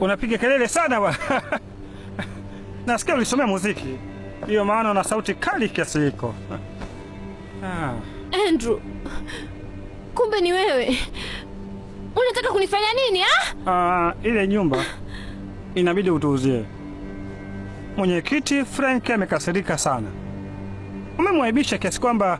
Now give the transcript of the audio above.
Unapiga kelele sana wa. Nasikia ulisomea muziki, ndiyo maana una sauti kali kiasi hiko. Ah, Andrew, kumbe ni wewe. Unataka kunifanya nini ha? ah, ile nyumba inabidi utuuzie. Mwenyekiti Frank amekasirika sana, umemwaibisha kiasi kwamba